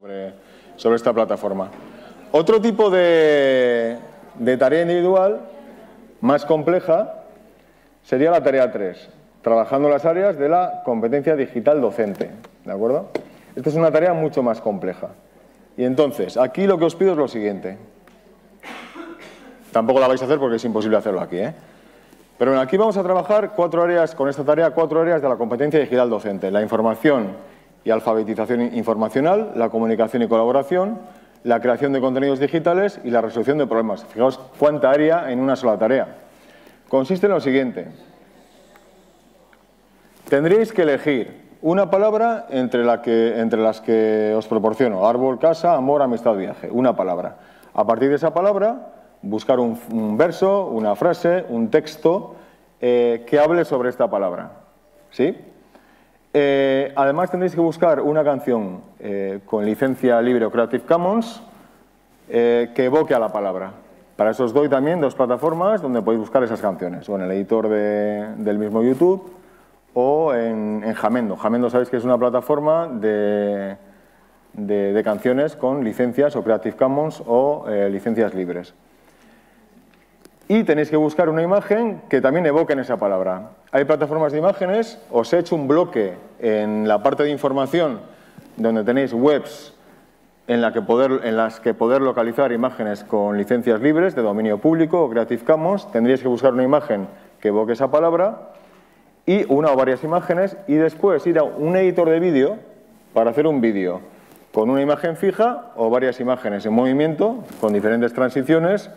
sobre, esta plataforma. Otro tipo de, tarea individual más compleja sería la tarea 3, trabajando las áreas de la competencia digital docente. ¿De acuerdo? Esta es una tarea mucho más compleja. Y entonces, aquí lo que os pido es lo siguiente. Tampoco la vais a hacer porque es imposible hacerlo aquí, ¿eh? Pero aquí vamos a trabajar cuatro áreas, con esta tarea, cuatro áreas de la competencia digital docente. La información y alfabetización informacional, la comunicación y colaboración, la creación de contenidos digitales y la resolución de problemas. Fijaos cuánta área en una sola tarea. Consiste en lo siguiente. Tendréis que elegir una palabra entre, las que os proporciono. Árbol, casa, amor, amistad, viaje. Una palabra. A partir de esa palabra, buscar un, verso, una frase, un texto eh, que hable sobre esta palabra. ¿Sí? Eh, además tendréis que buscar una canción eh, con licencia libre o Creative Commons eh, que evoque a la palabra. Para eso os doy también dos plataformas donde podéis buscar esas canciones, o en el editor del mismo YouTube o en, Jamendo. Jamendo sabéis que es una plataforma de, de canciones con licencias o Creative Commons o licencias libres y tenéis que buscar una imagen que también evoque esa palabra. Hay plataformas de imágenes, os he hecho un bloque en la parte de información donde tenéis webs en, las que poder localizar imágenes con licencias libres de dominio público o Creative Commons. Que buscar una imagen que evoque esa palabra y una o varias imágenes y después ir a un editor de vídeo para hacer un vídeo con una imagen fija o varias imágenes en movimiento con diferentes transiciones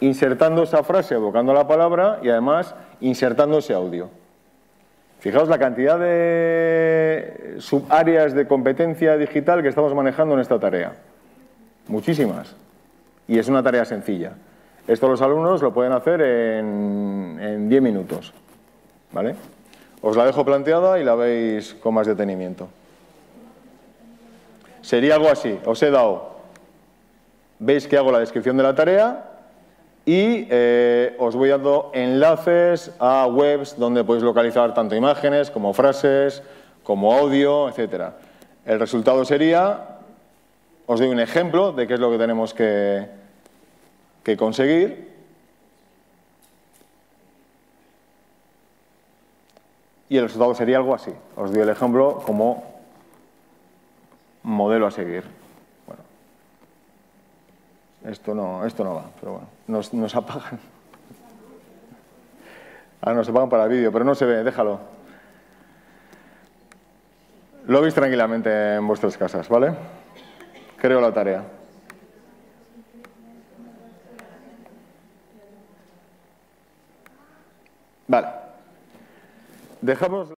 insertando esa frase, evocando la palabra y además insertando ese audio. Fijaos la cantidad de subáreas de competencia digital que estamos manejando en esta tarea. Muchísimas. Y es una tarea sencilla. Esto los alumnos lo pueden hacer en 10 minutos. ¿Vale? Os la dejo planteada y la veis con más detenimiento. Sería algo así. Os he dado, veis que hago la descripción de la tarea, y eh, os voy dando enlaces a webs donde podéis localizar tanto imágenes como frases, como audio, etc. El resultado sería, os doy un ejemplo de qué es lo que tenemos que, que conseguir. Y el resultado sería algo así. Os doy el ejemplo como modelo a seguir. Esto no, esto no va, pero bueno, nos, nos apagan. Ahora nos apagan para el vídeo, pero no se ve, déjalo. Lo veis tranquilamente en vuestras casas, ¿vale? Creo la tarea. Vale. Dejamos...